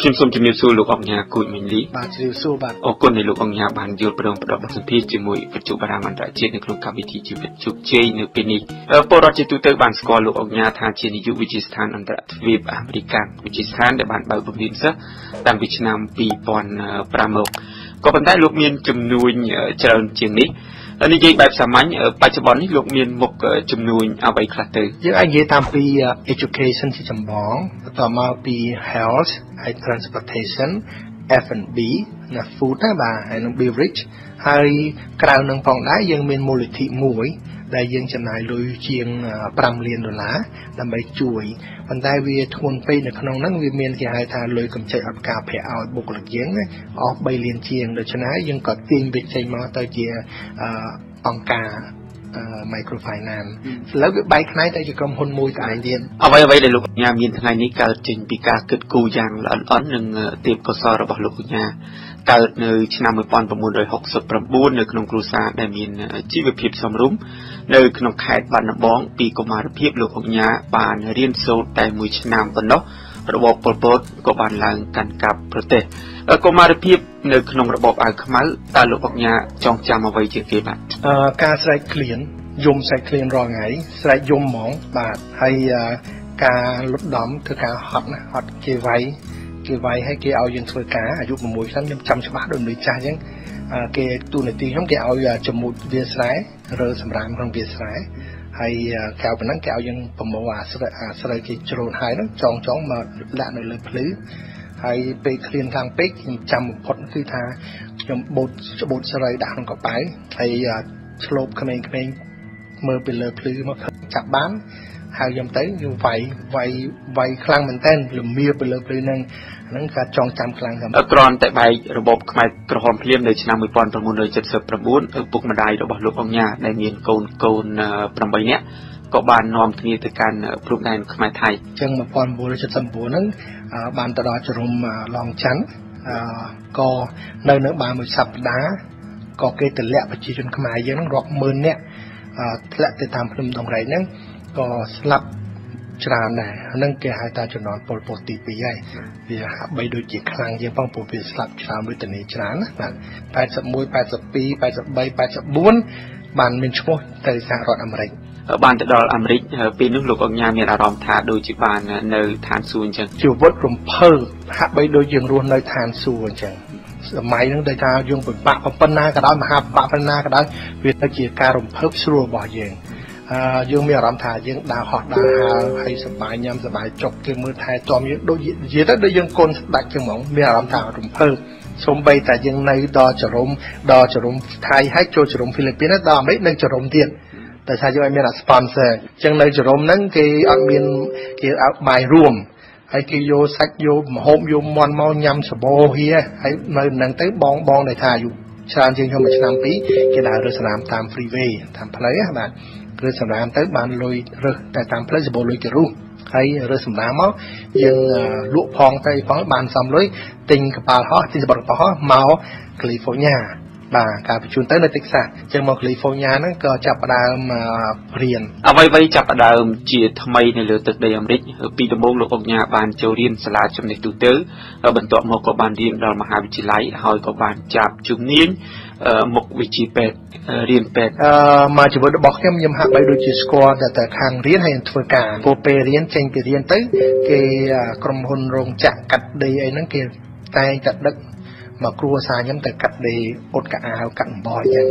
ខ្ញុំសូមជំរាបសួរលោកអង្គញាគូចមិញលីបាទជំរាបសួរបាទអរគុណដែលលោកអង្គញាបានយល់ព្រមផ្ដល់បទសម្ភាសន៍ជាមួយវិទ្យុបារាមអន្តរជាតិនៅក្នុងកម្មវិធីជីវិតជោគជ័យនៅពេលនេះពលរដ្ឋជាទូទៅបានស្គាល់លោកអង្គញាថាជានាយកវិទ្យាស្ថានអន្តរទ្វីបអាមេរិកវិទ្យាស្ថានដែលបានបើកបង្រៀនសិស្សតាំងពីឆ្នាំ2005មកក៏ប៉ុន្តែលោកមានជំនួញច្រើនជាងនេះ និយាយបែបសាមញ្ញបច្ចុប្បន្ននេះលោកមានមុខជំនួញអ្វីខ្លះទៅយើងអាចនិយាយតាមពី education ជាចម្បងបន្តមកពី health ហើយ transportation F&B ណា food ណាបាទហើយនឹង beverage ហើយក្រៅនឹងផងដែរយើងមានមូលនិធិមួយដែលយើងចំណាយលុយជាង5លានដុល្លារដើម្បីជួយប៉ុន្តែវាធ្ងន់ពេកនៅក្នុងហ្នឹងវាមានគេហៅថាលុយកម្ចីអត់ការប្រាក់ឲ្យបុគ្គលិកយើងអស់3លានជាងដូច្នេះយើងក៏ទាញវាចេញមកទៅជាអង្គការ microfinance ឥឡូវវាបែកផ្នែកទៅជាក្រុមហ៊ុនមួយតែឯងទៀតអ្វីអ្វីដែលលោកញ៉ាមានថ្ងៃនេះកើតចេញពីការគិតគូរយ៉ាងល្អិតល្អន់និងទេពកោសលរបស់លោកញ៉ាកើតនៅឆ្នាំ1969នៅក្នុងគ្រួសារដែលមានជីវភាពសមរម្យនៅក្នុងខេត្តបាត់ដំបងពីកុមារភាពលោកអុកញ៉ាបានរៀនសូត្រតែមួយឆ្នាំប៉ុណ្ណោះរបបប៉ុលពតក៏បានឡើងកាន់កាប់ប្រទេសកុមារភាពនៅក្នុងរបបអាវខ្មៅតើលោកអុកញ៉ាចងចាំអ្វីជាគេបាទអឺ ការស្រែកឃ្លានយំស្រែកឃ្លានរាល់ថ្ងៃស្រែកយំហ្មងបាទហើយការលុតដំធ្វើការហត់ណាហត់គេវាយគេវាយឲ្យគេឲ្យយើងធ្វើការអាយុ6ឆ្នាំខ្ញុំចាំច្បាស់ដូចមនុស្សចាស់អញ្ចឹងគេទូនាទីខ្ញុំគេឲ្យចំមុតវាស្រែរើសម្រាមក្នុងវាស្រែហើយក្រៅប៉ុណ្ណឹងគេឲ្យយើងប្រមូលអាស្រូវអាស្រូវគេជ្រូនហើយហ្នឹងចងចងមកដាក់នៅលើភ្លឺហើយពេលឃ្លានខាងពេកខ្ញុំចាំបំផុតគឺថា ខ្ញុំបូតច្បូតស្រូវដាក់ក្នុងកប៉ៅហើយឆ្លូបក្មេងៗមើលពីលើភ្លឺមកចាប់បានហើយខ្ញុំទៅខ្ញុំវាយវាយវាយខ្លាំងមែនតើលមៀទៅលើព្រៃហ្នឹងហ្នឹងក៏ចងចាំខ្លាំងហ្នឹងក្រនតែបែករបបខ្មែរក្រហមភ្លាមនៅឆ្នាំ1979ឪពុកម្ដាយរបស់លោកអង្ញាដែលមានកូនកូន8នាក់ក៏បាននាំគ្នាទៅកាន់ព្រំដែនខ្មែរថៃអញ្ចឹង1979ហ្នឹងបានទៅដល់ជ្រុំឡងច័ន្ទ ក៏នៅនៅបានមួយសប្តាហ៍ក៏គេទម្លាក់ប្រជាជនខ្មែរយើងហ្នឹងរាប់ម៉ឺននាក់ធ្លាក់ទៅតាមភ្នំដងរែកហ្នឹងក៏ស្លាប់ច្រើនដែរហ្នឹងគេហៅថាជំនាន់ពលពតទី2ហើយវាហាក់បីដូចជាខ្លាំងជាងផងព្រោះវាស្លាប់ច្រើនវេទនាច្រើនណាបាទ81 82 83 84បានមានឈ្មោះទៅសហរដ្ឋអាមេរិក បានទៅដល់អាមេរិកពេលនោះលោកអង្ញាមានអារម្មណ៍ថាដូចជាបាននៅឋានសួគ៌អញ្ចឹងជីវិតរំភើបហាក់បីដូចយើងរស់នៅឋានសួគ៌អញ្ចឹងសម័យហ្នឹងដូចថាយើងពិបាកប៉ុណ្ណាក៏ដោយមហាពិបាកប៉ុណ្ណាក៏ដោយវាទៅជាការរំភើបស្រួលរបស់យើងអឺយើងមានអារម្មណ៍ថាយើងដើរហោះដើរហើរហើយសប្បាយញ៉ាំសប្បាយចុកគេមើលថែទាំយើងដូចនិយាយទៅដូចយើងកូនស្ដាច់ចឹងហ្មងមានអារម្មណ៍ថារំភើបសូម្បីតែយើងនៅដល់ចរុំដល់ចរុំថៃហើយចូលចរុំហ្វីលីពីនដល់អាមេរិកនៅចរុំទៀត តែថាយើងអត់មាន sponsor អញ្ចឹងនៅចរុំហ្នឹងគេអត់មានគេអត់បាយរួមហើយគេយកសាច់យកម្ហូបយកមន់មកញ៉ាំសបោហៀហើយនៅនឹងទៅបងបងដែលថាអាយុច្រើនជាងខ្ញុំមួយឆ្នាំពីរគេដើររើសស្នាមតាម freeway តាមផ្លូវបាទរើសសម្រាមទៅបានលុយរើសតែតាមផ្លូវសបោលុយគេរុះហើយរើសសម្រាមមកយើងលក់ផងទៅផងបានសំលុយទិញកប៉ាល់ហោះទិញសបត់កប៉ាល់ហោះមក California បាទការបញ្ជូនទៅនៅ Texas អញ្ចឹងមក California ហ្នឹងក៏ចាប់ផ្ដើមរៀនអ្វីៗចាប់ផ្ដើមជាថ្មីនៅលើទឹកដីអាមេរិកពីដំបូងលោកអុកញ៉ាបានចូលរៀនសាលាចំណេះទូទៅបន្ទាប់មកក៏បានរៀនដល់មហាវិទ្យាល័យហើយក៏បានចាប់ជំនាញមុខវិជ្ជាពេទ្យរៀនពេទ្យអឺមកជីវិតរបស់ខ្ញុំខ្ញុំហាក់បីដូចជាស្គាល់តែតែខាងរៀនហើយធ្វើការពួកពេលរៀនចេញពីរៀនទៅគេក្រុមហ៊ុនរោងចក្រកាត់ដេរអីហ្នឹងគេតែងតែដឹក មកគ្រួសារខ្ញុំទៅកាត់ដេរអ៊ុតកៅអៅកាត់អំបោះអញ្ចឹង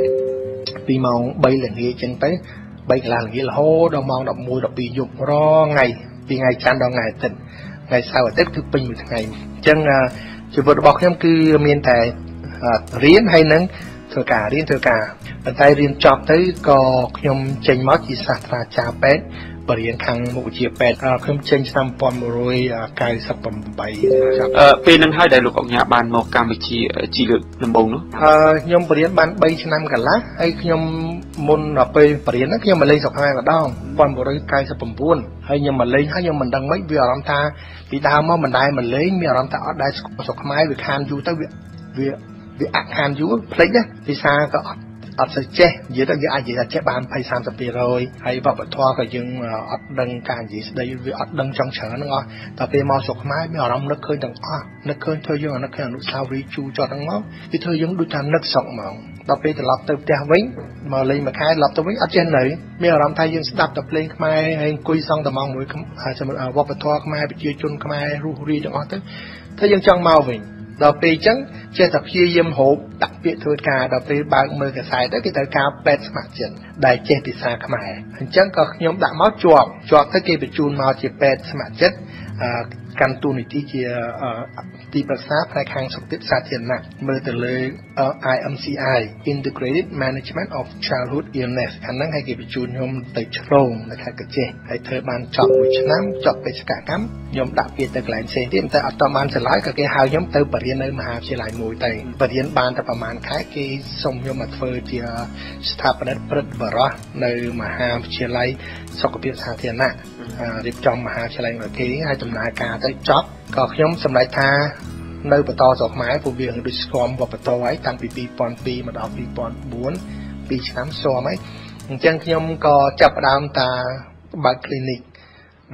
ពីម៉ោង3ល្ងាចអញ្ចឹងទៅ3កន្លះល្ងាចរហូតដល់ម៉ោង11 12យប់រាល់ថ្ងៃពីថ្ងៃច័ន្ទដល់ថ្ងៃអាទិត្យថ្ងៃសៅរ៍អាទិត្យគឺពេញមួយថ្ងៃអញ្ចឹងជីវិតរបស់ខ្ញុំគឺមានតែរៀនហើយនឹងធ្វើការរៀនធ្វើការប៉ុន្តែរៀនចប់ទៅក៏ខ្ញុំចេញមកជាសាស្ត្រាចារ្យពេទ្យ បរិញ្ញាខាងមុខវិជ្ជាពេទ្យខ្ញុំចេញឆ្នាំ1998ចាប់អឺពេលនឹងហើយដែលលោកអង្ញាបានមកកម្ពុជាជាលើកដំបូងនោះអឺខ្ញុំបរិញ្ញាបាន3ឆ្នាំកន្លះហើយខ្ញុំមុនដល់ពេលបរិញ្ញាខ្ញុំមកលេងស្រុកខ្មែរម្ដង1999ហើយខ្ញុំមកលេងហើយខ្ញុំមិនដឹងម៉េចវាអារម្មណ៍ថាពីដើមមកមិនដែលមកលេងមានអារម្មណ៍ថាអត់ដែលស្រុកខ្មែរវាខានយូរទៅវាវាវាអាក់ខានយូរភ្លេចណាភាសាក៏អត់ អត់សូវចេះនិយាយទៅយើងអាចនិយាយថាចេះបាន20 30%ហើយវប្បធម៌ក៏យើងអត់ដឹងការនិយាយស្ដីវាអត់ដឹងចង់ច្រើនហ្នឹងអស់តែពេលមកស្រុកខ្មែរមានអារម្មណ៍នឹកឃើញទាំងអស់នឹកឃើញធ្វើយើងនឹកឃើញអនុស្សាវរីយ៍ជូរចត់ហ្នឹងមកវាធ្វើយើងដូចថានឹកស្រុកហ្មងដល់ពេលត្រឡប់ទៅផ្ទះវិញមកលេងមួយខែត្រឡប់ទៅវិញអត់ចេះនៅមានអារម្មណ៍ថាយើងស្ដាប់តែភ្លេងខ្មែរហើយអង្គុយសងតែម៉ោងមួយវប្បធម៌ខ្មែរប្រជាជនខ្មែររស់រាយទាំងអស់ទៅថាយើងចង់មកវិញដល់ពេលអញ្ចឹង ចេះតែព្យាយាមហូបដាក់ពាក្យធ្វើការដល់ពេលបើកមើលកសែតទៅគេត្រូវការពេទ្យស្ម័គ្រចិត្តដែលចេះភាសាខ្មែរអញ្ចឹងក៏ខ្ញុំដាក់មកជាប់ជាប់ទៅគេបញ្ជូនមកជាពេទ្យស្ម័គ្រចិត្ត កាន់តួនាទីជាទីប្រឹក្សាផ្នែកខាងសុខភាពសាធារណៈមើលទៅលើ IMCI Integrated Management of Childhood Illness អាហ្នឹងឲ្យគេបញ្ជូនខ្ញុំទៅឆ្លងនៅខេត្តកញ្ចេះហើយធ្វើបានចប់មួយឆ្នាំចប់បេសកកម្មខ្ញុំដាក់ពាក្យទៅកន្លែងផ្សេងទៀតតែអត់តបានឆ្លើយក៏គេហៅខ្ញុំទៅបរិញ្ញានៅមហាវិទ្យាល័យមួយទៅបរិញ្ញាបានតែប្រហែលខែគេសុំខ្ញុំមកធ្វើជាស្ថាបនិកព្រឹទ្ធបរិះនៅមហាវិទ្យាល័យសុខភាពសាធារណៈ រៀបចំមហាវិទ្យាល័យរបស់គេហើយដំណើរការទៅចប់ក៏ខ្ញុំសម្រេចថានៅបន្តស្រុកខ្មែរពួកវាដូចស្គមវប្បធម៌ហើយតាំងពី2002មកដល់2004 2ឆ្នាំស្មហើយអញ្ចឹងខ្ញុំក៏ចាប់ផ្ដើមតាបើក clinic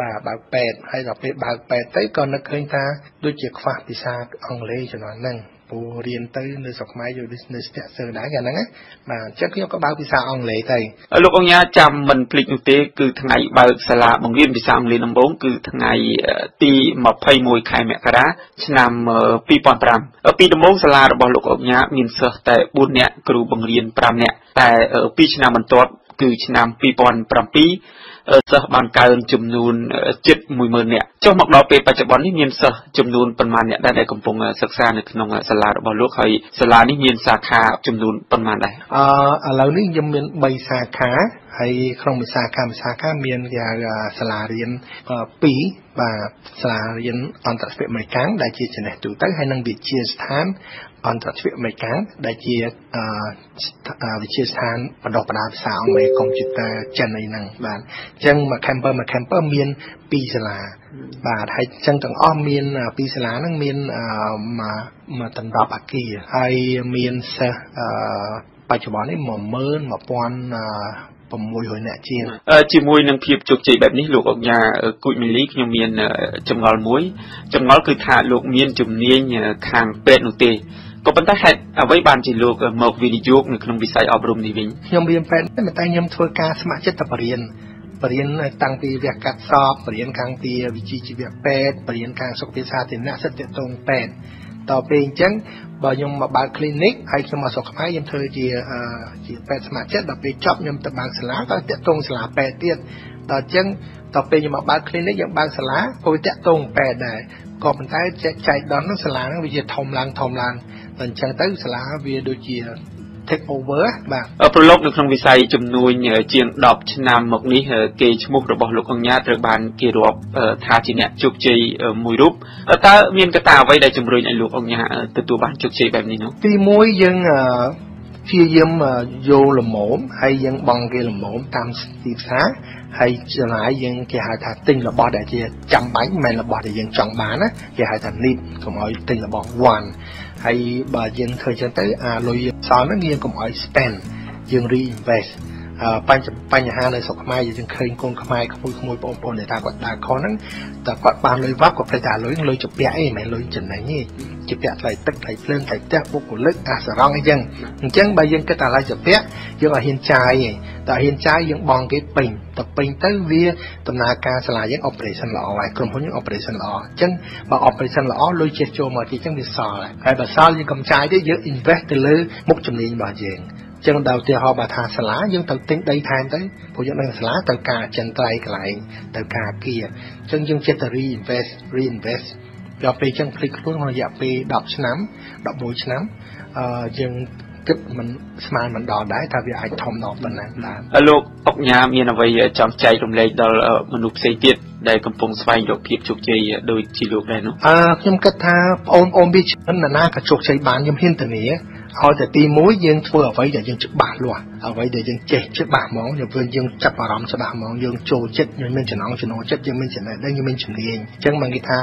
បាទបើកពេទ្យហើយដល់ពេលបើកពេទ្យទៅក៏នឹកឃើញថាដូចជាខ្វះភាសាអង់គ្លេសចំណងហ្នឹងព្រោះរៀនទៅនៅស្រុកខ្មែរយក business ស្ទាក់សើដែរកាលហ្នឹងបាទអញ្ចឹងខ្ញុំក៏បើកភាសាអង់គ្លេសទៅលោកអង្គញាចាំមិនភ្លេចនោះទេគឺថ្ងៃបើកសាលាបង្រៀនភាសាអង់គ្លេសដំបូងគឺថ្ងៃទី21ខែមករាឆ្នាំ2005ពីដំបូងសាលារបស់លោកអង្គញាមានសិស្សតែ4នាក់គ្រូបង្រៀន5នាក់តែ2ឆ្នាំបន្ទាប់គឺឆ្នាំ2007 សិស្សបានកើនចំនួនជិត10000នាក់ចុះមកដល់ពេលបច្ចុប្បន្ននេះមានសិស្សចំនួនប៉ុន្មានអ្នកដែរដែលកំពុងសិក្សានៅក្នុងសាលារបស់លោកហើយសាលានេះមានសាខាចំនួនប៉ុន្មានដែរអឺឥឡូវនេះខ្ញុំមាន3សាខាហើយក្នុងវិសាខាវិសាខាមានគេហៅសាលារៀន2បាទសាលារៀនអន្តរជាតិអមេរិកដែលជាចំណេះទូទៅហើយនិងវិទ្យាស្ថានអន្តរជាតិអមេរិកដែលជាវិទ្យាស្ថានបណ្ដុះបណ្ដាលភាសាអង់គ្លេសកុំព្យូទ័រចិនអីហ្នឹងបាទអចឹងមួយ camper មួយ camper មាន2សាលាបាទហើយអញ្ចឹងទាំងអស់មាន2សាលាហ្នឹងមានមួយមួយតម្រាប់អាគារហើយមានសិស្សបច្ចុប្បន្ននេះ11000 600នាក់ជាងជាមួយនឹងភាពជោគជ័យបែបនេះលោកអុកញ៉ាគូចមីលីខ្ញុំមានចម្ងល់មួយចម្ងល់គឺថាលោកមានជំនាញខាងពេទ្យនោះទេក៏ប៉ុន្តែហេតុអ្វីបានជាលោកមកវិនិយោគនៅក្នុងវិស័យអប់រំនេះវិញខ្ញុំរៀនពេទ្យតែខ្ញុំធ្វើការស្ម័គ្រចិត្តតែបរិញ្ញា បរិញ្ញាតាំងពីវគ្គកាត់សពបរិញ្ញាខាងពីវិជ្ជាជីវៈពេទ្យបរិញ្ញាខាងសុខភាពសាធារណៈសិទ្ធិតងពេទ្យតពេលអញ្ចឹងបើខ្ញុំមកបើក clinic ហើយខ្ញុំមកស្រុកខ្មែរខ្ញុំធ្វើជាជាពេទ្យស្ម័គ្រចិត្តដល់ពេលចប់ខ្ញុំទៅបើកសាលាក៏តាក់ទងសាលាពេទ្យទៀតដល់អញ្ចឹងដល់ពេលខ្ញុំមកបើក clinic យើងបើកសាលាក៏វាតាក់ទងពេទ្យដែរក៏ប៉ុន្តែចែកចែកដល់នោះសាលាហ្នឹងវាជាធំឡើងធំឡើងតែអញ្ចឹងទៅសាលាវាដូចជា take over បាទប្រឡូកនៅក្នុងវិស័យជំនួញជាង10ឆ្នាំមកនេះគេឈ្មោះរបស់លោកអង្ញាត្រូវបានគេរាប់ថាជាអ្នកជោគជ័យមួយរូបតើមានកត្តាអ្វីដែលជំរុញឲ្យលោកអង្ញាទទួលបានជោគជ័យបែបនេះនោះទី1យើងព្យាយាមយកលមមហើយយើងបងគេលមមតាមទីផ្សារហើយចំណាយយើងគេហៅថាទិញរបស់ដែលជាចាំបាច់មិនមែនរបស់ដែលយើងចង់បានណាគេហៅថា need កុំឲ្យទិញរបស់ one ហើយបើយើងធ្វើចឹងទៅអាលុយសល់ហ្នឹងយើងកុំឲ្យ spend យើង reinvest បញ្ហាបញ្ហានៅស្រុកខ្មែរយើងឃើញកូនខ្មែរក្មួយក្មួយបងប្អូនដែលថាគាត់ដើរខុសហ្នឹងតែគាត់បានលុយវត្តគាត់ផ្លេចថាលុយលុយជាពាក់អីមិនមែនលុយចំណេញទេជាពាក់ថ្លៃទឹកថ្លៃភ្លើងថ្លៃផ្ទះបុគ្គលិកអាសរងអីចឹងអញ្ចឹងបើយើងគិតថាឡៃជាពាក់យើងអត់ហ៊ានចាយទេតែហ៊ានចាយយើងបងគេពេញតែពេញទៅវាដំណើរការសាលាយើង operation ល្អហើយក្រុមហ៊ុនយើង operation ល្អអញ្ចឹងបើ operation ល្អលុយចេះចូលមកទីអញ្ចឹងវាសល់ហើយបើសល់យើងកំចាយទេយើង invest ទៅលើមុខជំនាញរបស់យើង ចឹងដល់ឧទាហរណ៍បើថាសាលាយើងត្រូវទិញដីថែមទៅព្រោះយើងដឹងសាលាត្រូវការចិនត្រៃកន្លែងត្រូវការគៀចឹងយើងចិត្តទៅ reinvest reinvest ដល់ពេលចឹងភ្លេចខ្លួនក្នុងរយៈពេល10ឆ្នាំ11ឆ្នាំអឺយើងគិតមិនស្មានមិនដល់ដែរថាវាអាចធំដល់ប៉ុណ្ណាដែរលោកអុកញ៉ាមានអ្វីចង់ចែករំលែកដល់មនុស្សផ្សេងទៀតដែលកំពុងស្វែងរកភាពជោគជ័យដូចជាលោកដែរនោះអឺខ្ញុំគិតថាបងប្អូនវាច្រើនណាស់ណាក៏ជោគជ័យបានខ្ញុំហ៊ានធានា ឲ្យតែទី1យើងធ្វើអ្វីដែលយើងច្បាស់លាស់អ្វីដែលយើងចេះច្បាស់ហ្មងយើងយើងចាប់អារម្មណ៍ច្បាស់ហ្មងយើងចូលចិត្តយើងមានចំណងចំណូលចិត្តយើងមានចំណេះដឹងយើងមានជំនាញអញ្ចឹងមកគេថា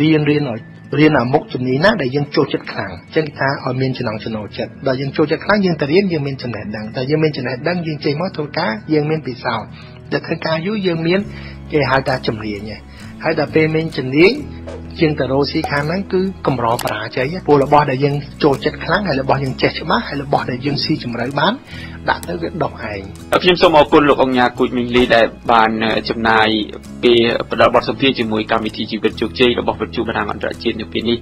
រៀនរៀនឲ្យរៀនអាមុខជំនាញណាដែលយើងចូលចិត្តខ្លាំងអញ្ចឹងគេថាឲ្យមានចំណងចំណូលចិត្តដល់យើងចូលចិត្តខ្លាំងយើងទៅរៀនយើងមានចំណេះដឹងតែយើងមានចំណេះដឹងយើងចេះមកធ្វើការយើងមានពិសោធន៍ដែលធ្វើការយូរយើងមានគេហៅថាជំនាញហើយដល់ពេលមានជំនាញ ជាងតរោស៊ីខាងហ្នឹងគឺកម្របរាជ័យព្រោះរបស់ដែលយើងចូលចិត្តខ្លាំងហើយរបស់យើងចេះច្បាស់ហើយរបស់ដែលយើងស៊ីជម្រៅបាន ដាក់ទៅវាដុះឯងខ្ញុំសូមអរគុណលោកអង្គញាគូចមីងលីដែលបានចំណាយពេលផ្ដល់បទសម្ភាសន៍ជាមួយកម្មវិធីជីវិតជោគជ័យរបស់វិទ្យុបារាំងអន្តរជាតិនៅពេលនេះ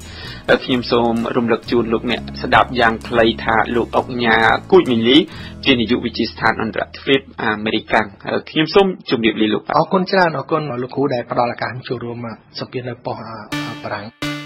ខ្ញុំសូមរំលឹកជូនលោកអ្នកស្ដាប់យ៉ាងខ្លីថាលោកអង្គញាគូចមីងលីជានាយកវិទ្យាស្ថានអន្តរជាតិអាមេរិកខ្ញុំសូមជម្រាបលាលោកអរគុណច្រើនអរគុណលោកគ្រូដែលផ្ដល់ឱកាសចូលរួមសម្ភាសន៍នៅប៉ុស្តិ៍បារាំង